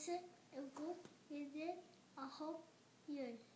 6, 9, 7, 8, 9.